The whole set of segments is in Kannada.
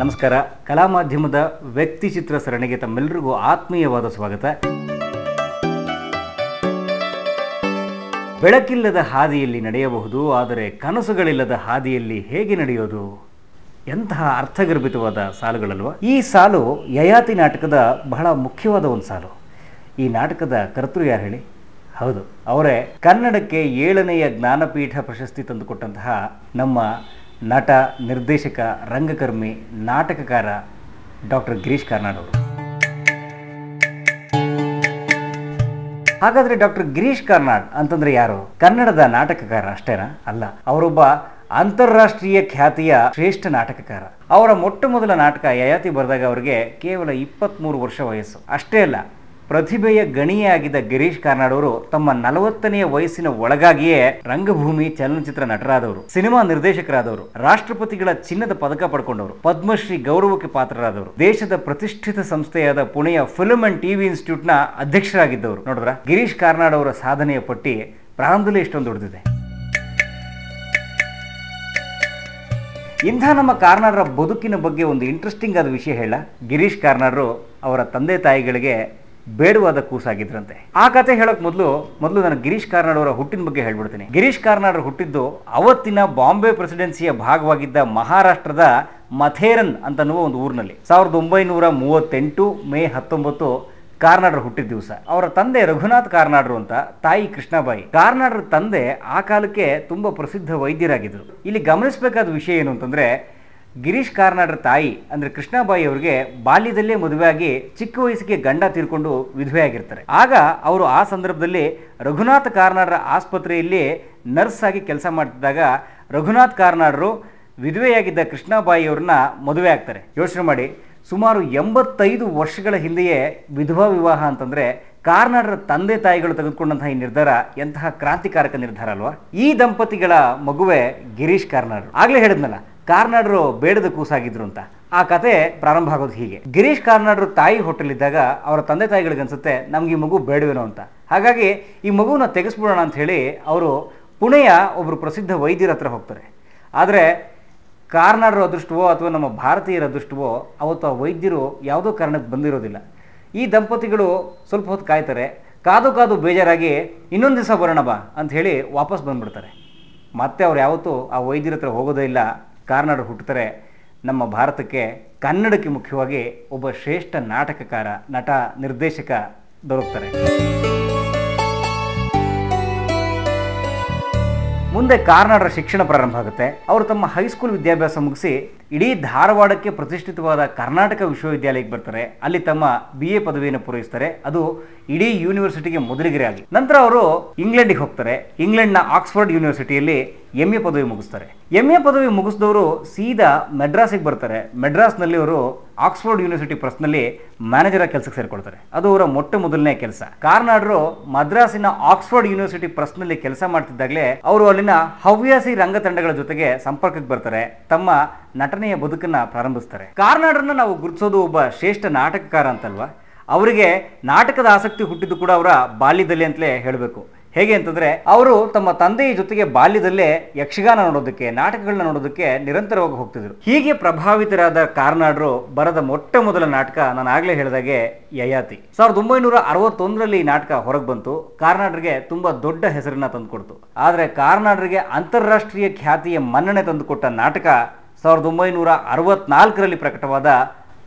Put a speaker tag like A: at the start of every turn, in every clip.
A: ನಮಸ್ಕಾರ. ಕಲಾ ಮಾಧ್ಯಮದ ವ್ಯಕ್ತಿ ಚಿತ್ರ ಸರಣಿಗೆ ತಮ್ಮೆಲ್ಲರಿಗೂ ಆತ್ಮೀಯವಾದ ಸ್ವಾಗತ. ಬೆಳಕಿಲ್ಲದ ಹಾದಿಯಲ್ಲಿ ನಡೆಯಬಹುದು, ಆದರೆ ಕನಸುಗಳಿಲ್ಲದ ಹಾದಿಯಲ್ಲಿ ಹೇಗೆ ನಡೆಯೋದು? ಎಂತಹ ಅರ್ಥಗರ್ಭಿತವಾದ ಸಾಲುಗಳಲ್ವ? ಈ ಸಾಲು ಯಯಾತಿ ನಾಟಕದ ಬಹಳ ಮುಖ್ಯವಾದ ಒಂದು ಸಾಲು. ಈ ನಾಟಕದ ಕರ್ತೃ ಯಾರು ಹೇಳಿ? ಹೌದು, ಅವರೇ ಕನ್ನಡಕ್ಕೆ ಏಳನೆಯ ಜ್ಞಾನಪೀಠ ಪ್ರಶಸ್ತಿ ತಂದುಕೊಟ್ಟಂತಹ ನಮ್ಮ ನಟ, ನಿರ್ದೇಶಕ, ರಂಗಕರ್ಮಿ, ನಾಟಕಕಾರ ಡಾಕ್ಟರ್ ಗಿರೀಶ್ ಕಾರ್ನಾಡ್ ಅವರು ಹಾಗಾದ್ರೆ ಡಾಕ್ಟರ್ ಗಿರೀಶ್ ಕಾರ್ನಾಡ್ ಅಂತಂದ್ರೆ ಯಾರು? ಕನ್ನಡದ ನಾಟಕಕಾರ ಅಷ್ಟೇನಾ? ಅಲ್ಲ, ಅವರೊಬ್ಬ ಅಂತಾರಾಷ್ಟ್ರೀಯ ಖ್ಯಾತಿಯ ಶ್ರೇಷ್ಠ ನಾಟಕಕಾರ. ಅವರ ಮೊಟ್ಟ ಮೊದಲ ನಾಟಕ ಯಯಾತಿ ಬರೆದಾಗ ಅವರಿಗೆ ಕೇವಲ ಇಪ್ಪತ್ತ್ಮೂರು ವರ್ಷ ವಯಸ್ಸು. ಅಷ್ಟೇ ಅಲ್ಲ ಪ್ರತಿಭೆಯ ಗಣಿಯಾಗಿದ್ದ ಗಿರೀಶ್ ಕಾರ್ನಾಡ್ ಅವರು ತಮ್ಮ ನಲವತ್ತನೆಯ ವಯಸ್ಸಿನ ಒಳಗಾಗಿಯೇ ರಂಗಭೂಮಿ ಚಲನಚಿತ್ರ ನಟರಾದವರು, ಸಿನಿಮಾ ನಿರ್ದೇಶಕರಾದವರು, ರಾಷ್ಟ್ರಪತಿಗಳ ಚಿನ್ನದ ಪದಕ ಪಡ್ಕೊಂಡವರು, ಪದ್ಮಶ್ರೀ ಗೌರವಕ್ಕೆ ಪಾತ್ರರಾದವರು. ದೇಶದ ಪ್ರತಿಷ್ಠಿತ ಸಂಸ್ಥೆಯಾದ ಪುಣೆಯ ಫಿಲ್ಮ್ ಅಂಡ್ ಟಿವಿ ಇನ್ಸ್ಟಿಟ್ಯೂಟ್ನ ಅಧ್ಯಕ್ಷರಾಗಿದ್ದವರು. ನೋಡಿದ್ರ? ಗಿರೀಶ್ ಕಾರ್ನಾಡ್ ಅವರ ಸಾಧನೆಯ ಪಟ್ಟಿ ಪ್ರಾರಂಭದಲ್ಲಿ ಇಷ್ಟೊಂದು ದೊಡ್ಡದಿದೆ. ಇಂಥ ನಮ್ಮ ಕಾರ್ನಾಡರ ಬದುಕಿನ ಬಗ್ಗೆ ಒಂದು ಇಂಟ್ರೆಸ್ಟಿಂಗ್ ಆದ ವಿಷಯ ಹೇಳ. ಗಿರೀಶ್ ಕಾರ್ನಾಡರು ಅವರ ತಂದೆ ತಾಯಿಗಳಿಗೆ ಬೇಡವಾದ ಕೂಸಾಗಿದ್ರಂತೆ. ಆ ಕತೆ ಹೇಳಕ್ ಮೊದಲು ಮೊದಲು ನಾನು ಗಿರೀಶ್ ಕಾರ್ನಾಡ್ ಅವರ ಹುಟ್ಟಿನ ಬಗ್ಗೆ ಹೇಳ್ಬಿಡ್ತೀನಿ. ಗಿರೀಶ್ ಕಾರ್ನಾಡ್ ಹುಟ್ಟಿದ್ದು ಅವತ್ತಿನ ಬಾಂಬೆ ಪ್ರೆಸಿಡೆನ್ಸಿಯ ಭಾಗವಾಗಿದ್ದ ಮಹಾರಾಷ್ಟ್ರದ ಮಥೇರನ್ ಅಂತನ್ನುವ ಒಂದು ಊರಿನಲ್ಲಿ. ಸಾವಿರದ ಒಂಬೈನೂರ ಮೂವತ್ತೆಂಟು ಮೇ ಹತ್ತೊಂಬತ್ತು ಕಾರ್ನಾಡ್ರು ಹುಟ್ಟಿದ ದಿವಸ. ಅವರ ತಂದೆ ರಘುನಾಥ್ ಕಾರ್ನಾಡ್ರು ಅಂತ ತಾಯಿ ಕೃಷ್ಣಬಾಯಿ. ಕಾರ್ನಾಡ್ರ ತಂದೆ ಆ ಕಾಲಕ್ಕೆ ತುಂಬಾ ಪ್ರಸಿದ್ಧ ವೈದ್ಯರಾಗಿದ್ದರು ಇಲ್ಲಿ ಗಮನಿಸಬೇಕಾದ ವಿಷಯ ಏನು ಅಂತಂದ್ರೆ ಗಿರೀಶ್ ಕಾರ್ನಾಡ್ರ ತಾಯಿ ಅಂದ್ರೆ ಕೃಷ್ಣಾಬಾಯಿ ಅವರಿಗೆ ಬಾಲ್ಯದಲ್ಲೇ ಮದುವೆಯಾಗಿ ಚಿಕ್ಕ ವಯಸ್ಸಿಗೆ ಗಂಡ ತೀರ್ಕೊಂಡು ವಿಧವೆಯಾಗಿರ್ತಾರೆ. ಆಗ ಅವರು ಆ ಸಂದರ್ಭದಲ್ಲಿ ರಘುನಾಥ್ ಕಾರ್ನಾಡ್ರ ಆಸ್ಪತ್ರೆಯಲ್ಲಿ ನರ್ಸ್ ಆಗಿ ಕೆಲಸ ಮಾಡ್ತಿದ್ದಾಗ ರಘುನಾಥ್ ಕಾರ್ನಾಡ್ರು ವಿಧವೆಯಾಗಿದ್ದ ಕೃಷ್ಣಾಬಾಯಿ ಅವ್ರನ್ನ ಮದುವೆ ಆಗ್ತಾರೆ. ಯೋಚನೆ ಮಾಡಿ, ಸುಮಾರು ಎಂಬತ್ತೈದು ವರ್ಷಗಳ ಹಿಂದೆಯೇ ವಿಧವಾ ವಿವಾಹ ಅಂತಂದ್ರೆ ಕಾರ್ನಾಡರ ತಂದೆ ತಾಯಿಗಳು ತೆಗೆದುಕೊಂಡಂತಹ ಈ ನಿರ್ಧಾರ ಎಂತಹ ಕ್ರಾಂತಿಕಾರಕ ನಿರ್ಧಾರ ಅಲ್ವಾ? ಈ ದಂಪತಿಗಳ ಮಗುವೆ ಗಿರೀಶ್ ಕಾರ್ನಾಡ್ರು. ಆಗ್ಲೇ ಹೇಳಿದ್ನಲ್ಲ ಕಾರ್ನಾಡ್ರು ಬೇಡದ ಕೂಸಾಗಿದ್ರು ಅಂತ. ಆ ಕತೆ ಪ್ರಾರಂಭ ಆಗೋದು ಹೀಗೆ. ಗಿರೀಶ್ ಕಾರ್ನಾಡರು ತಾಯಿ ಹೋಟೆಲಿದ್ದಾಗ ಅವರ ತಂದೆ ತಾಯಿಗಳಿಗೆ ಅನ್ಸುತ್ತೆ ನಮ್ಗೆ ಈ ಮಗು ಬೇಡವೇನೋ ಅಂತ. ಹಾಗಾಗಿ ಈ ಮಗುವನ್ನ ತೆಗೆಸ್ಬಿಡೋಣ ಅಂತ ಹೇಳಿ ಅವರು ಪುಣೆಯ ಒಬ್ಬರು ಪ್ರಸಿದ್ಧ ವೈದ್ಯರ ಹತ್ರ ಹೋಗ್ತಾರೆ. ಆದರೆ ಕಾರ್ನಾಡರ ಅದೃಷ್ಟವೋ ಅಥವಾ ನಮ್ಮ ಭಾರತೀಯರ ಅದೃಷ್ಟವೋ ಅವತ್ತು ಆ ವೈದ್ಯರು ಯಾವುದೋ ಕಾರಣಕ್ಕೆ ಬಂದಿರೋದಿಲ್ಲ. ಈ ದಂಪತಿಗಳು ಸ್ವಲ್ಪ ಹೊತ್ತು ಕಾಯ್ತಾರೆ, ಕಾದು ಕಾದು ಬೇಜಾರಾಗಿ, ಇನ್ನೊಂದು ದಿವಸ ಬರೋಣ ಬಾ ಅಂತ ಹೇಳಿ ವಾಪಸ್ ಬಂದ್ಬಿಡ್ತಾರೆ. ಮತ್ತೆ ಅವ್ರು ಯಾವತ್ತೂ ಆ ವೈದ್ಯರ ಹತ್ರ ಹೋಗೋದೇ ಇಲ್ಲ. ಕಾರ್ನಾಡ್ ಹುಟ್ಟುತ್ತಾರೆ ನಮ್ಮ ಭಾರತಕ್ಕೆ ಕನ್ನಡಕ್ಕೆ ಮುಖ್ಯವಾಗಿ ಒಬ್ಬ ಶ್ರೇಷ್ಠ ನಾಟಕಕಾರ, ನಟ, ನಿರ್ದೇಶಕ ದೊರಕ್ತಾರೆ. ಮುಂದೆ ಕಾರ್ನಾಡರ ಶಿಕ್ಷಣ ಪ್ರಾರಂಭ ಆಗುತ್ತೆ. ಅವರು ತಮ್ಮ ಹೈಸ್ಕೂಲ್ ವಿದ್ಯಾಭ್ಯಾಸ ಮುಗಿಸಿ ಇಡೀ ಧಾರವಾಡಕ್ಕೆ ಪ್ರತಿಷ್ಠಿತವಾದ ಕರ್ನಾಟಕ ವಿಶ್ವವಿದ್ಯಾಲಯಕ್ಕೆ ಬರ್ತಾರೆ. ಅಲ್ಲಿ ತಮ್ಮ ಬಿ ಎ ಪದವಿಯನ್ನು ಪೂರೈಸ್ತಾರೆ. ಅದು ಇಡೀ ಯೂನಿವರ್ಸಿಟಿಗೆ ಮೊದಲಿಗೆರೆ ಆಗಲಿ ನಂತರ ಅವರು ಇಂಗ್ಲೆಂಡಿಗೆ ಹೋಗ್ತಾರೆ. ಇಂಗ್ಲೆಂಡ್ನ ಆಕ್ಸ್ಫರ್ಡ್ ಯೂನಿವರ್ಸಿಟಿಯಲ್ಲಿ ಎಂ ಎ ಪದವಿ ಮುಗಿಸ್ತಾರೆ. ಎಂ ಎ ಪದವಿ ಮುಗಿಸಿದವರು ಸೀದಾ ಮೆಡ್ರಾಸಿಗೆ ಬರ್ತಾರೆ. ಮೆಡ್ರಾಸ್ನಲ್ಲಿ ಅವರು ಆಕ್ಸ್ಫರ್ಡ್ ಯೂನಿವರ್ಸಿಟಿ ಪ್ರೆಸ್ನಲ್ಲಿ ಮ್ಯಾನೇಜರ್ ಕೆಲಸಕ್ಕೆ ಸೇರ್ಕೊಳ್ತಾರೆ. ಅದು ಅವರ ಮೊಟ್ಟ ಮೊದಲನೇ ಕೆಲಸ. ಕಾರ್ನಾಡರು ಮದ್ರಾಸಿನ ಆಕ್ಸ್ಫರ್ಡ್ ಯೂನಿವರ್ಸಿಟಿ ಪ್ರೆಸ್ನಲ್ಲಿ ಕೆಲಸ ಮಾಡ್ತಿದ್ದಾಗಲೇ ಅವರು ಅಲ್ಲಿನ ಹವ್ಯಾಸಿ ರಂಗತಂಡಗಳ ಜೊತೆಗೆ ಸಂಪರ್ಕಕ್ಕೆ ಬರ್ತಾರೆ. ತಮ್ಮ ನಟನೆಯ ಬದುಕನ್ನ ಪ್ರಾರಂಭಿಸ್ತಾರೆ. ಕಾರ್ನಾಡ್ರನ್ನ ನಾವು ಗುರುತಿಸೋದು ಒಬ್ಬ ಶ್ರೇಷ್ಠ ನಾಟಕಕಾರ ಅಂತಲ್ವಾ? ಅವರಿಗೆ ನಾಟಕದ ಆಸಕ್ತಿ ಹುಟ್ಟಿದ್ದು ಕೂಡ ಅವರ ಬಾಲ್ಯದಲ್ಲಿ ಅಂತಲೇ ಹೇಳಬೇಕು. ಹೇಗೆ ಅಂತಂದ್ರೆ, ಅವರು ತಮ್ಮ ತಂದೆಯ ಜೊತೆಗೆ ಬಾಲ್ಯದಲ್ಲೇ ಯಕ್ಷಗಾನ ನೋಡೋದಕ್ಕೆ, ನಾಟಕಗಳನ್ನ ನೋಡೋದಕ್ಕೆ ನಿರಂತರವಾಗಿ ಹೋಗ್ತಿದ್ರು. ಹೀಗೆ ಪ್ರಭಾವಿತರಾದ ಕಾರ್ನಾಡ್ರು ಬರದ ಮೊಟ್ಟ ಮೊದಲ ನಾಟಕ ನಾನು ಆಗ್ಲೇ ಹೇಳಿದಾಗೆ ಯಯಾತಿ. ಸಾವಿರದ ಒಂಬೈನೂರ ಅರವತ್ತೊಂದರಲ್ಲಿ ಈ ನಾಟಕ ಹೊರಗೆ ಬಂತು. ಕಾರ್ನಾಡ್ರಿಗೆ ತುಂಬಾ ದೊಡ್ಡ ಹೆಸರನ್ನ ತಂದುಕೊಡ್ತು. ಆದ್ರೆ ಕಾರ್ನಾಡ್ರಿಗೆ ಅಂತಾರಾಷ್ಟ್ರೀಯ ಖ್ಯಾತಿಯ ಮನ್ನಣೆ ತಂದುಕೊಟ್ಟ ನಾಟಕ ಸಾವಿರದ ಒಂಬೈನೂರ ಅರವತ್ನಾಲ್ಕರಲ್ಲಿ ಪ್ರಕಟವಾದ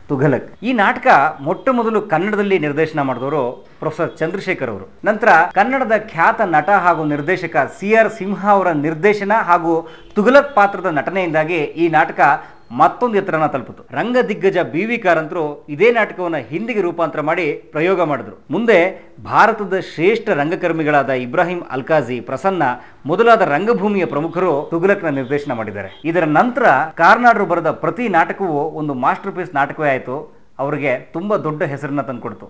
A: ತುಘಲಕ್. ಈ ನಾಟಕ ಮೊಟ್ಟ ಮೊದಲು ಕನ್ನಡದಲ್ಲಿ ನಿರ್ದೇಶನ ಮಾಡಿದವರು ಪ್ರೊಫೆಸರ್ ಚಂದ್ರಶೇಖರ್ ಅವರು. ನಂತರ ಕನ್ನಡದ ಖ್ಯಾತ ನಟ ಹಾಗೂ ನಿರ್ದೇಶಕ ಸಿ ಆರ್ ಸಿಂಹ ಅವರ ನಿರ್ದೇಶನ ಹಾಗೂ ತುಘಲಕ್ ಪಾತ್ರದ ನಟನೆಯಿಂದಾಗಿ ಈ ನಾಟಕ ಮತ್ತೊಂದು ಎತ್ತರನ ತಲುಪಿತು. ರಂಗ ದಿಗ್ಗಜ ಬಿ ವಿ ಕಾರಂತರು ಇದೇ ನಾಟಕವನ್ನು ಹಿಂದಿಗೆ ರೂಪಾಂತರ ಮಾಡಿ ಪ್ರಯೋಗ ಮಾಡಿದ್ರು. ಮುಂದೆ ಭಾರತದ ಶ್ರೇಷ್ಠ ರಂಗಕರ್ಮಿಗಳಾದ ಇಬ್ರಾಹಿಂ ಅಲ್ಕಾಜಿ ಪ್ರಸನ್ನ ಮೊದಲಾದ ರಂಗಭೂಮಿಯ ಪ್ರಮುಖರು ತುಘಲಕ್ನ ನಿರ್ದೇಶನ ಮಾಡಿದ್ದಾರೆ. ಇದರ ನಂತರ ಕಾರ್ನಾಡರು ಬರೆದ ಪ್ರತಿ ನಾಟಕವೂ ಒಂದು ಮಾಸ್ಟರ್ ಪೀಸ್ ನಾಟಕವೇ ಆಯಿತು. ಅವರಿಗೆ ತುಂಬ ದೊಡ್ಡ ಹೆಸರನ್ನ ತಂದುಕೊಡ್ತು.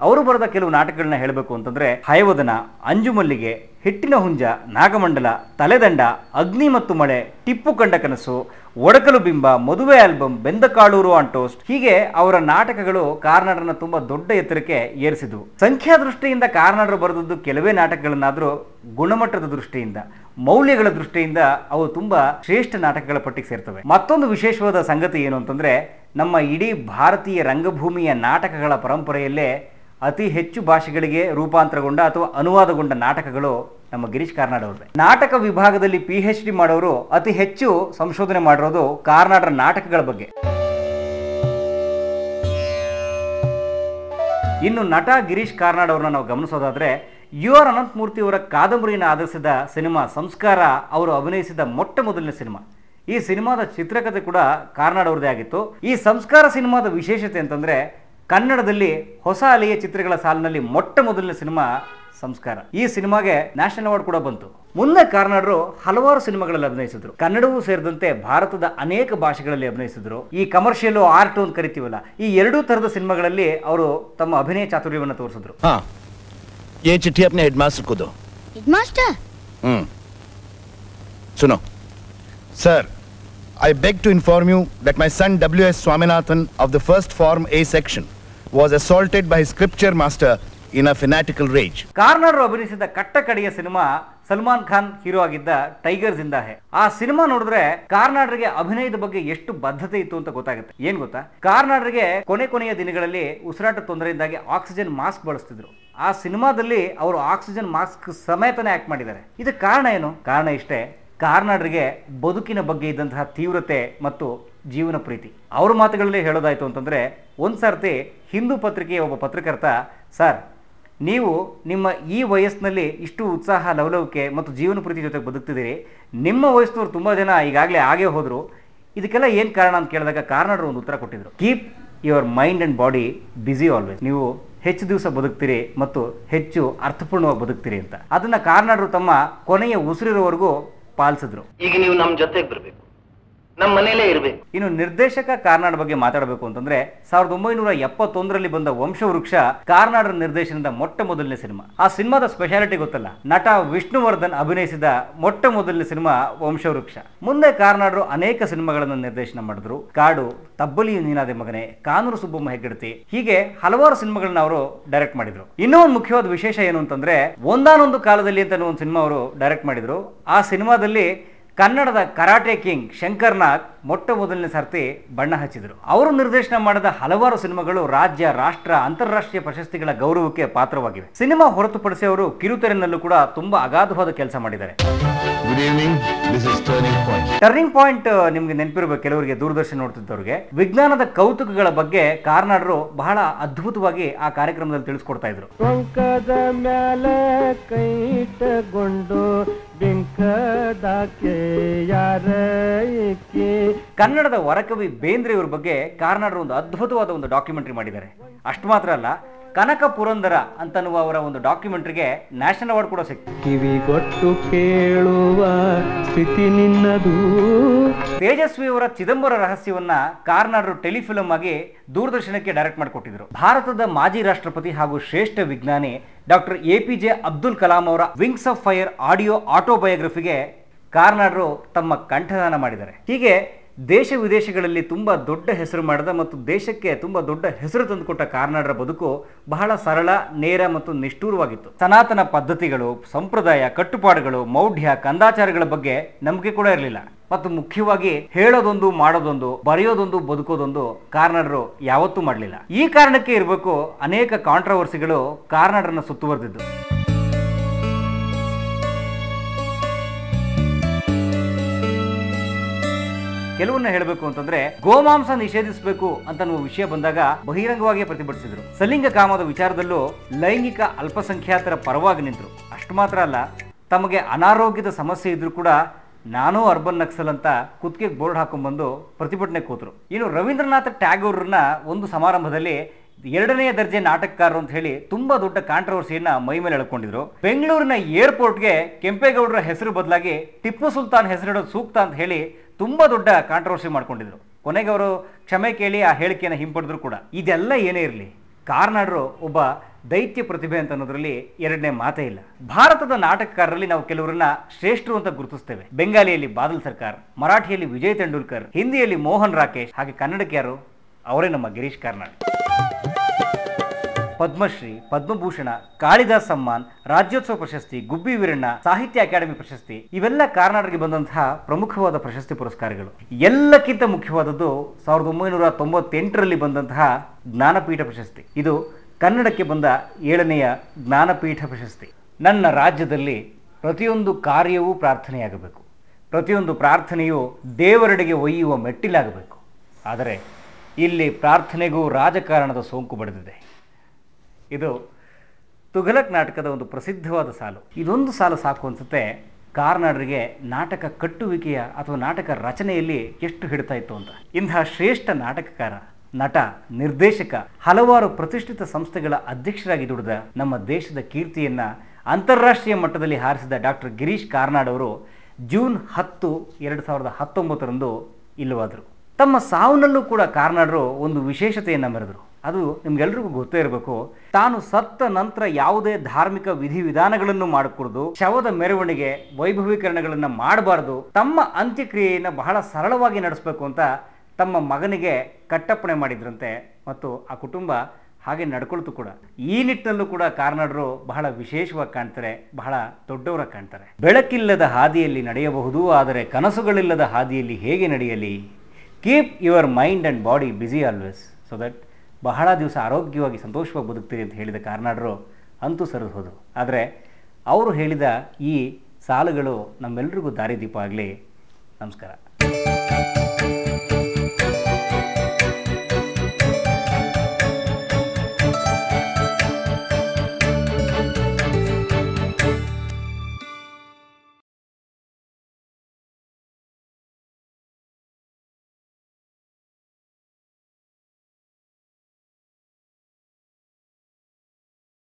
A: ಅವರು ಬರೆದ ಕೆಲವು ನಾಟಕಗಳನ್ನ ಹೇಳಬೇಕು ಅಂತಂದ್ರೆ ಹಯವದನ ಅಂಜುಮಲ್ಲಿಗೆ, ಹಿಟ್ಟಿನ ಹುಂಜ, ನಾಗಮಂಡಲ, ತಲೆದಂಡ, ಅಗ್ನಿ ಮತ್ತು ಮಳೆ, ಟಿಪ್ಪು ಕಂಡ ಕನಸು, ಒಡಕಲು ಬಿಂಬ, ಮದುವೆ ಆಲ್ಬಮ್ ಬೆಂದಕಾಳೂರು ಆನ್ ಟೋಸ್ಟ್. ಹೀಗೆ ಅವರ ನಾಟಕಗಳು ಕಾರ್ನಾಡರನ್ನ ತುಂಬಾ ದೊಡ್ಡ ಎತ್ತರಕ್ಕೆ ಏರಿಸಿದ್ವು. ಸಂಖ್ಯಾ ದೃಷ್ಟಿಯಿಂದ ಕಾರ್ನಾಡರು ಬರೆದದ್ದು ಕೆಲವೇ ನಾಟಕಗಳನ್ನಾದರೂ ಗುಣಮಟ್ಟದ ದೃಷ್ಟಿಯಿಂದ, ಮೌಲ್ಯಗಳ ದೃಷ್ಟಿಯಿಂದ ಅವು ತುಂಬಾ ಶ್ರೇಷ್ಠ ನಾಟಕಗಳ ಪಟ್ಟಿಗೆ ಸೇರ್ತವೆ. ಮತ್ತೊಂದು ವಿಶೇಷವಾದ ಸಂಗತಿ ಏನು ಅಂತಂದ್ರೆ, ನಮ್ಮ ಇಡೀ ಭಾರತೀಯ ರಂಗಭೂಮಿಯ ನಾಟಕಗಳ ಪರಂಪರೆಯಲ್ಲೇ ಅತಿ ಹೆಚ್ಚು ಭಾಷೆಗಳಿಗೆ ರೂಪಾಂತರಗೊಂಡ ಅಥವಾ ಅನುವಾದಗೊಂಡ ನಾಟಕಗಳು ನಮ್ಮ ಗಿರೀಶ್ ಕಾರ್ನಾಡ್ ಅವ್ರದ್ದೇ ನಾಟಕ ವಿಭಾಗದಲ್ಲಿ ಪಿ ಹೆಚ್ ಡಿ ಮಾಡೋರು ಅತಿ ಹೆಚ್ಚು ಸಂಶೋಧನೆ ಮಾಡಿರೋದು ಕಾರ್ನಾಡರ ನಾಟಕಗಳ ಬಗ್ಗೆ. ಇನ್ನು ನಟ ಗಿರೀಶ್ ಕಾರ್ನಾಡ್ ಅವ್ರನ್ನ ನಾವು ಗಮನಿಸೋದಾದ್ರೆ, ಯು ಆರ್ ಅನಂತಮೂರ್ತಿ ಅವರ ಕಾದಂಬರಿಯನ್ನು ಆಧರಿಸಿದ ಸಿನಿಮಾ ಸಂಸ್ಕಾರ ಅವರು ಅಭಿನಯಿಸಿದ ಮೊಟ್ಟ ಮೊದಲನೇ ಸಿನಿಮಾ. ಈ ಸಿನಿಮಾದ ಚಿತ್ರಕಥೆ ಕೂಡ ಕಾರ್ನಾಡ್ ಅವ್ರದ್ದೇ ಆಗಿತ್ತು. ಈ ಸಂಸ್ಕಾರ ಸಿನಿಮಾದ ವಿಶೇಷತೆ ಅಂತಂದ್ರೆ ಕನ್ನಡದಲ್ಲಿ ಹೊಸ ಅಲೆಯ ಚಿತ್ರಗಳ ಸಾಲಿನಲ್ಲಿ ಮೊಟ್ಟ ಮೊದಲನೇ ಸಿನಿಮಾ ಸಂಸ್ಕಾರ ಈ ಸಿನಿಮಾಗೆ ನ್ಯಾಷನಲ್ ಅವಾರ್ಡ್ ಕೂಡ ಬಂತು ಮುಂದೆ ಕಾರ್ನಾಡ್ರು ಹಲವಾರು ಸಿನಿಮಾಗಳಲ್ಲಿ ಅಭಿನಯಿಸಿದ್ರು ಕನ್ನಡವೂ ಸೇರಿದಂತೆ ಭಾರತದ ಅನೇಕ ಭಾಷೆಗಳಲ್ಲಿ ಅಭಿನಯಿಸಿದ್ರು ಈ ಕಮರ್ಷಿಯಲ್ ಆರ್ಟ್ ಅಂತ ಕರಿತೀವಲ್ಲ ಈ ಎರಡೂ ತರದ ಸಿನಿಮಾಗಳಲ್ಲಿ ಅವರು ತಮ್ಮ ಅಭಿನಯ ಚಾತುರ್ಯವನ್ನು ತೋರಿಸಿದ್ರು
B: हाँ ये चिट्ठी अपने हेडमास्टर को दो
C: हेडमास्टर
B: हम्म सुनो sir I beg to inform you that my son W.S. Swaminathan of the first form A section was assaulted by his scripture master in a fanatical rage.
A: ಕಾರ್ನಾಡ್ರು ಅಭಿನಯಿಸಿದ ಕಟ್ಟ ಕಡೆಯ ಸಿನಿಮಾ ಸಲ್ಮಾನ್ ಖಾನ್ ಹೀರೋ ಆಗಿದ್ದ ಟೈಗರ್ ಜಿಂದಾಹೆ. ಆ ಸಿನಿಮಾ ನೋಡಿದ್ರೆ ಕಾರ್ನಾಡ್ರಿಗೆ ಅಭಿನಯದ ಬಗ್ಗೆ ಎಷ್ಟು ಬದ್ಧತೆ ಇತ್ತು ಅಂತ ಗೊತ್ತಾಗುತ್ತೆ. ಏನ್ ಗೊತ್ತಾ? ಕಾರ್ನಾಡ್ರಿಗೆ ಕೊನೆ ಕೊನೆಯ ದಿನಗಳಲ್ಲಿ ಉಸಿರಾಟ ತೊಂದರೆಯಿಂದಾಗಿ ಆಕ್ಸಿಜನ್ ಮಾಸ್ಕ್ ಬಳಸ್ತಿದ್ರು. ಆ ಸಿನಿಮಾದಲ್ಲಿ ಅವರು ಆಕ್ಸಿಜನ್ ಮಾಸ್ಕ್ ಸಮೇತನೇ ಆಕ್ಟ್ ಮಾಡಿದ್ದಾರೆ. ಇದಕ್ಕೆ ಕಾರಣ ಏನು? ಕಾರಣ ಇಷ್ಟೇ. ಕಾರ್ನಾಡ್ರಿಗೆ ಬದುಕಿನ ಬಗ್ಗೆ ಇದ್ದಂತಹ ತೀವ್ರತೆ ಮತ್ತು ಜೀವನ ಪ್ರೀತಿ. ಅವ್ರ ಮಾತುಗಳಲ್ಲಿ ಹೇಳೋದಾಯಿತು ಅಂತಂದರೆ, ಒಂದು ಸರ್ತಿ ಹಿಂದೂ ಪತ್ರಿಕೆಯ ಒಬ್ಬ ಪತ್ರಕರ್ತ, ಸರ್, ನೀವು ನಿಮ್ಮ ಈ ವಯಸ್ಸಿನಲ್ಲಿ ಇಷ್ಟು ಉತ್ಸಾಹ, ಲವಲವಿಕೆ ಮತ್ತು ಜೀವನ ಪ್ರೀತಿ ಜೊತೆಗೆ ಬದುಕ್ತಿದ್ದೀರಿ. ನಿಮ್ಮ ವಯಸ್ಸಿನವ್ರು ತುಂಬ ಜನ ಈಗಾಗಲೇ ಆಗೇ ಹೋದರು. ಇದಕ್ಕೆಲ್ಲ ಏನು ಕಾರಣ? ಅಂತ ಕೇಳಿದಾಗ ಕಾರ್ನಾಡರು ಒಂದು ಉತ್ತರ ಕೊಟ್ಟಿದ್ರು. Keep your mind and body busy always ನೀವು ಹೆಚ್ಚು ದಿವಸ ಬದುಕ್ತೀರಿ ಮತ್ತು ಹೆಚ್ಚು ಅರ್ಥಪೂರ್ಣವಾಗಿ ಬದುಕ್ತೀರಿ ಅಂತ. ಅದನ್ನು ಕಾರ್ನಾಡರು ತಮ್ಮ ಕೊನೆಯ ಉಸಿರಿರೋವರೆಗೂ ಪಾಲಿಸಿದ್ರು.
D: ಈಗ ನೀವು ನಮ್ಮ ಜೊತೆಗೆ ಬರಬೇಕು. ನಮ್ಮ ಮನೆಯಲ್ಲೇ ಇರಬೇಕು.
A: ಇನ್ನು ನಿರ್ದೇಶಕ ಕಾರ್ನಾಡ್ ಬಗ್ಗೆ ಮಾತಾಡಬೇಕು ಅಂತಂದ್ರೆ ಸಾವಿರದ ಒಂಬೈನೂರ ಎಪ್ಪತ್ತೊಂದರಲ್ಲಿ ಬಂದ ವಂಶವೃಕ್ಷ ಕಾರ್ನಾಡ್ರ ನಿರ್ದೇಶನದ ಮೊಟ್ಟ ಮೊದಲನೇ ಸಿನಿಮಾ. ಆ ಸಿನಿಮಾದ ಸ್ಪೆಷಾಲಿಟಿ ಗೊತ್ತಲ್ಲ. ನಟ ವಿಷ್ಣುವರ್ಧನ್ ಅಭಿನಯಿಸಿದ ಮೊಟ್ಟ ಮೊದಲನೇ ಸಿನಿಮಾ ವಂಶವೃಕ್ಷ. ಮುಂದೆ ಕಾರ್ನಾಡರು ಅನೇಕ ಸಿನಿಮಾಗಳನ್ನು ನಿರ್ದೇಶನ ಮಾಡಿದ್ರು. ಕಾಡು, ತಬ್ಬಲಿ ನೀನಾದೆ ಮಗನೆ, ಕಾನೂರು ಸುಬ್ಬಮ್ಮ ಹೆಗ್ಗಡತಿ, ಹೀಗೆ ಹಲವಾರು ಸಿನಿಮಾಗಳನ್ನ ಅವರು ಡೈರೆಕ್ಟ್ ಮಾಡಿದ್ರು. ಇನ್ನೂ ಒಂದು ಮುಖ್ಯವಾದ ವಿಶೇಷ ಏನು ಅಂತಂದ್ರೆ, ಒಂದಾನೊಂದು ಕಾಲದಲ್ಲಿ ಅಂತ ಒಂದು ಸಿನಿಮಾ ಅವರು ಡೈರೆಕ್ಟ್ ಮಾಡಿದ್ರು. ಆ ಸಿನಿಮಾದಲ್ಲಿ ಕನ್ನಡದ ಕರಾಟೆ ಕಿಂಗ್ ಶಂಕರ್ ನಾಗ್ ಮೊಟ್ಟ ಮೊದಲನೇ ಸರ್ತಿ ಬಣ್ಣ ಹಚ್ಚಿದರು. ಅವರು ನಿರ್ದೇಶನ ಮಾಡಿದ ಹಲವಾರು ಸಿನಿಮಾಗಳು ರಾಜ್ಯ ರಾಷ್ಟ್ರ ಅಂತಾರಾಷ್ಟ್ರೀಯ ಪ್ರಶಸ್ತಿಗಳ ಗೌರವಕ್ಕೆ ಪಾತ್ರವಾಗಿವೆ. ಸಿನಿಮಾ ಹೊರತುಪಡಿಸಿ ಅವರು ಕಿರುತೆರೆನಲ್ಲೂ ಕೂಡ ತುಂಬಾ ಅಗಾಧವಾದ ಕೆಲಸ ಮಾಡಿದ್ದಾರೆ.
B: Good evening. This is Turning Point.
A: Turning point ನಿಮ್ಗೆ ನೆನಪಿರಬೇಕು ಕೆಲವರಿಗೆ ದೂರದರ್ಶನ ನೋಡ್ತಿದ್ದವ್ರಿಗೆ ವಿಜ್ಞಾನದ ಕೌತುಕಗಳ ಬಗ್ಗೆ ಕಾರ್ನಾಡರು ಬಹಳ ಅದ್ಭುತವಾಗಿ ಆ ಕಾರ್ಯಕ್ರಮದಲ್ಲಿ ತಿಳಿಸ್ಕೊಡ್ತಾ ಇದ್ರು.
E: ಬಿಂಕದಾಕೆ ಯಾರ
A: ಕನ್ನಡದ ವರಕವಿ ಬೇಂದ್ರೆ ಇವ್ರ ಬಗ್ಗೆ ಕಾರ್ನಾಡರು ಒಂದು ಅದ್ಭುತವಾದ ಒಂದು ಡಾಕ್ಯುಮೆಂಟ್ರಿ ಮಾಡಿದ್ದಾರೆ. ಅಷ್ಟು ಮಾತ್ರ ಅಲ್ಲ ಕನಕ ಪುರಂದರ ಅಂತನ್ನುವ ಅವರ ಒಂದು ಡಾಕ್ಯುಮೆಂಟ್ರಿಗೆ ನ್ಯಾಷನಲ್ ಅವಾರ್ಡ್ ಕೂಡ ಸಿಕ್ತು.
E: ಕಿವಿಗೊಟ್ಟು ಕೇಳುವ ಸ್ಥಿತಿ ನಿನ್ನದು.
A: ತೇಜಸ್ವಿ ಅವರ ಚಿದಂಬರ ರಹಸ್ಯವನ್ನ ಕಾರ್ನಾಡರು ಟೆಲಿಫಿಲಂ ಆಗಿ ದೂರದರ್ಶನಕ್ಕೆ ಡೈರೆಕ್ಟ್ ಮಾಡಿಕೊಟ್ಟಿದ್ರು. ಭಾರತದ ಮಾಜಿ ರಾಷ್ಟ್ರಪತಿ ಹಾಗೂ ಶ್ರೇಷ್ಠ ವಿಜ್ಞಾನಿ doctor A P J Abdul Kalam ಅವರ ವಿಂಗ್ಸ್ ಆಫ್ ಫೈರ್ ಆಡಿಯೋ ಆಟೋಬಯೋಗ್ರಫಿಗೆ ಕಾರ್ನಾಡರು ತಮ್ಮ ಕಂಠದಾನ ಮಾಡಿದ್ದಾರೆ. ಹೀಗೆ ದೇಶ ವಿದೇಶಗಳಲ್ಲಿ ತುಂಬ ದೊಡ್ಡ ಹೆಸರು ಮಾಡಿದ ಮತ್ತು ದೇಶಕ್ಕೆ ತುಂಬ ದೊಡ್ಡ ಹೆಸರು ತಂದುಕೊಟ್ಟ ಕಾರ್ನಾಡರ ಬದುಕು ಬಹಳ ಸರಳ, ನೇರ ಮತ್ತು ನಿಷ್ಠೂರವಾಗಿತ್ತು. ಸನಾತನ ಪದ್ಧತಿಗಳು, ಸಂಪ್ರದಾಯ, ಕಟ್ಟುಪಾಡುಗಳು, ಮೌಢ್ಯ, ಕಂದಾಚಾರಗಳ ಬಗ್ಗೆ ನಂಬಿಕೆ ಕೂಡ ಇರಲಿಲ್ಲ. ಮತ್ತು ಮುಖ್ಯವಾಗಿ ಹೇಳೋದೊಂದು, ಮಾಡೋದೊಂದು, ಬರೆಯೋದೊಂದು, ಬದುಕೋದೊಂದು ಕಾರ್ನಾಡರು ಯಾವತ್ತೂ ಮಾಡಲಿಲ್ಲ. ಈ ಕಾರಣಕ್ಕೆ ಇರಬೇಕು ಅನೇಕ ಕಾಂಟ್ರವರ್ಸಿಗಳು ಕಾರ್ನಾಡರನ್ನ ಸುತ್ತುವರೆದಿದ್ದು. ಕೆಲವನ್ನ ಹೇಳಬೇಕು ಅಂತಂದ್ರೆ, ಗೋಮಾಂಸ ನಿಷೇಧಿಸಬೇಕು ಅಂತನ್ನುವ ವಿಷಯ ಬಂದಾಗ ಬಹಿರಂಗವಾಗಿ ಪ್ರತಿಭಟಿಸಿದ್ರು. ಸಲಿಂಗ ಕಾಮದ ವಿಚಾರದಲ್ಲೂ ಲೈಂಗಿಕ ಅಲ್ಪಸಂಖ್ಯಾತರ ಪರವಾಗಿ ನಿಂತರು. ಅಷ್ಟು ಮಾತ್ರ ಅಲ್ಲ, ತಮಗೆ ಅನಾರೋಗ್ಯದ ಸಮಸ್ಯೆ ಇದ್ರೂ ಕೂಡ ನಾನೂ ಅರ್ಬನ್ ನಕ್ಸಲ್ ಅಂತ ಕುತ್ತಿಗೆ ಬೋರ್ಡ್ ಹಾಕೊಂಡ್ಬಂದು ಪ್ರತಿಭಟನೆ ಕೂತರು. ಇನ್ನು ರವೀಂದ್ರನಾಥ ಟ್ಯಾಗೋರ್ನ ಒಂದು ಸಮಾರಂಭದಲ್ಲಿ ಎರಡನೇ ದರ್ಜೆ ನಾಟಕಕಾರರು ಅಂತ ಹೇಳಿ ತುಂಬಾ ದೊಡ್ಡ ಕಾಂಟ್ರವರ್ಸಿಯನ್ನ ಮೈ ಮೇಲೆ ಎಳ್ಕೊಂಡಿದ್ರು. ಬೆಂಗಳೂರಿನ ಏರ್ಪೋರ್ಟ್ಗೆ ಕೆಂಪೇಗೌಡರ ಹೆಸರು ಬದಲಾಗಿ ಟಿಪ್ಪು ಸುಲ್ತಾನ್ ಹೆಸರಿಡೋದು ಸೂಕ್ತ ಅಂತ ಹೇಳಿ ತುಂಬಾ ದೊಡ್ಡ ಕಾಂಟ್ರವರ್ಸಿ ಮಾಡ್ಕೊಂಡಿದ್ರು. ಕೊನೆಗೆ ಅವರು ಕ್ಷಮೆ ಕೇಳಿ ಆ ಹೇಳಿಕೆಯನ್ನು ಹಿಂಪಡೆದ್ರು ಕೂಡ. ಇದೆಲ್ಲ ಏನೇ ಇರಲಿ, ಕಾರ್ನಾಡರು ಒಬ್ಬ ದೈತ್ಯ ಪ್ರತಿಭೆ ಅಂತ ಅನ್ನೋದ್ರಲ್ಲಿ ಎರಡನೇ ಮಾತೇ ಇಲ್ಲ. ಭಾರತದ ನಾಟಕಕಾರರಲ್ಲಿ ನಾವು ಕೆಲವರನ್ನ ಶ್ರೇಷ್ಠರು ಅಂತ ಗುರುತಿಸ್ತೇವೆ. ಬೆಂಗಾಲಿಯಲ್ಲಿ ಬಾದಲ್ ಸರ್ಕಾರ್, ಮರಾಠಿಯಲ್ಲಿ ವಿಜಯ್ ತೆಂಡೂಲ್ಕರ್, ಹಿಂದಿಯಲ್ಲಿ ಮೋಹನ್ ರಾಕೇಶ್, ಹಾಗೆ ಕನ್ನಡಕ್ಕೆ ಯಾರು? ಅವರೇ ನಮ್ಮ ಗಿರೀಶ್ ಕಾರ್ನಾಡ್. ಪದ್ಮಶ್ರೀ, ಪದ್ಮಭೂಷಣ, ಕಾಳಿದಾಸ್ ಸಮ್ಮಾನ್, ರಾಜ್ಯೋತ್ಸವ ಪ್ರಶಸ್ತಿ, ಗುಬ್ಬಿ ವೀರಣ್ಣ, ಸಾಹಿತ್ಯ ಅಕಾಡೆಮಿ ಪ್ರಶಸ್ತಿ, ಇವೆಲ್ಲ ಕಾರ್ನಾಟಕಕ್ಕೆ ಬಂದಂತಹ ಪ್ರಮುಖವಾದ ಪ್ರಶಸ್ತಿ ಪುರಸ್ಕಾರಗಳು. ಎಲ್ಲಕ್ಕಿಂತ ಮುಖ್ಯವಾದದ್ದು ಸಾವಿರದ ಒಂಬೈನೂರ ತೊಂಬತ್ತೆಂಟರಲ್ಲಿ ಬಂದಂತಹ ಜ್ಞಾನಪೀಠ ಪ್ರಶಸ್ತಿ. ಇದು ಕನ್ನಡಕ್ಕೆ ಬಂದ ಏಳನೆಯ ಜ್ಞಾನಪೀಠ ಪ್ರಶಸ್ತಿ. ನನ್ನ ರಾಜ್ಯದಲ್ಲಿ ಪ್ರತಿಯೊಂದು ಕಾರ್ಯವೂ ಪ್ರಾರ್ಥನೆಯಾಗಬೇಕು. ಪ್ರತಿಯೊಂದು ಪ್ರಾರ್ಥನೆಯು ದೇವರೆಡೆಗೆ ಒಯ್ಯುವ ಮೆಟ್ಟಿಲಾಗಬೇಕು. ಆದರೆ, ಇಲ್ಲಿ ಪ್ರಾರ್ಥನೆಗೂ ರಾಜಕಾರಣದ ಸೋಂಕು ಬಡಿದಿದೆ. ಇದು ತುಘಲಕ್ ನಾಟಕದ ಒಂದು ಪ್ರಸಿದ್ಧವಾದ ಸಾಲು. ಇದೊಂದು ಸಾಲು ಸಾಕು ಅನ್ಸುತ್ತೆ. ಕಾರ್ನಾಡರಿಗೆ ನಾಟಕ ಕಟ್ಟುವಿಕೆಯ ಅಥವಾ ನಾಟಕ ರಚನೆಯಲ್ಲಿ ಎಷ್ಟು ಹಿಡಿತಾ ಇತ್ತು ಅಂತ. ಇಂತಹ ಶ್ರೇಷ್ಠ ನಾಟಕಕಾರ, ನಟ, ನಿರ್ದೇಶಕ, ಹಲವಾರು ಪ್ರತಿಷ್ಠಿತ ಸಂಸ್ಥೆಗಳ ಅಧ್ಯಕ್ಷರಾಗಿ ದುಡಿದ ನಮ್ಮ ದೇಶದ ಕೀರ್ತಿಯನ್ನ ಅಂತಾರಾಷ್ಟ್ರೀಯ ಮಟ್ಟದಲ್ಲಿ ಹಾರಿಸಿದ ಡಾಕ್ಟರ್ ಗಿರೀಶ್ ಕಾರ್ನಾಡ್ ಅವರು ಜೂನ್ ಹತ್ತು, ಎರಡು ಸಾವಿರದ ಹತ್ತೊಂಬತ್ತರಂದು ಇಲ್ಲವಾದರು. ತಮ್ಮ ಸಾವನಲ್ಲೂ ಕೂಡ ಕಾರ್ನಾಡರು ಒಂದು ವಿಶೇಷತೆಯನ್ನು ಮೆರೆದರು. ಅದು ನಿಮ್ಗೆಲ್ರಿಗೂ ಗೊತ್ತೇ ಇರಬೇಕು. ತಾನು ಸತ್ತ ನಂತರ ಯಾವುದೇ ಧಾರ್ಮಿಕ ವಿಧಿವಿಧಾನಗಳನ್ನು ಮಾಡಕೂಡದು, ಶವದ ಮೆರವಣಿಗೆ, ವೈಭವೀಕರಣಗಳನ್ನು ಮಾಡಬಾರದು, ತಮ್ಮ ಅಂತ್ಯಕ್ರಿಯೆಯನ್ನು ಬಹಳ ಸರಳವಾಗಿ ನಡೆಸಬೇಕು ಅಂತ ತಮ್ಮ ಮಗನಿಗೆ ಕಟ್ಟಪ್ಪಣೆ ಮಾಡಿದ್ರಂತೆ. ಮತ್ತು ಆ ಕುಟುಂಬ ಹಾಗೆ ನಡ್ಕೊಳ್ತು ಕೂಡ. ಈ ನಿಟ್ಟಿನಲ್ಲೂ ಕೂಡ ಕಾರ್ನಾಡರು ಬಹಳ ವಿಶೇಷವಾಗಿ ಕಾಣ್ತಾರೆ, ಬಹಳ ದೊಡ್ಡವರಾಗಿ ಕಾಣ್ತಾರೆ. ಬೆಳಕಿಲ್ಲದ ಹಾದಿಯಲ್ಲಿ ನಡೆಯಬಹುದು, ಆದರೆ ಕನಸುಗಳಿಲ್ಲದ ಹಾದಿಯಲ್ಲಿ ಹೇಗೆ ನಡೆಯಲಿ? Keep your mind and body busy always so that ಬಹಳ ದಿವಸ ಆರೋಗ್ಯವಾಗಿ ಸಂತೋಷವಾಗಿ ಬದುಕ್ತೀರಿ ಅಂತ ಹೇಳಿದ ಕಾರ್ನಾಡರು ಅಂತೂ ಸರಿದು ಹೋದರು. ಆದರೆ ಅವರು ಹೇಳಿದ ಈ ಸಾಲುಗಳು ನಮ್ಮೆಲ್ರಿಗೂ ದಾರಿದೀಪ ಆಗಲಿ. ನಮಸ್ಕಾರ.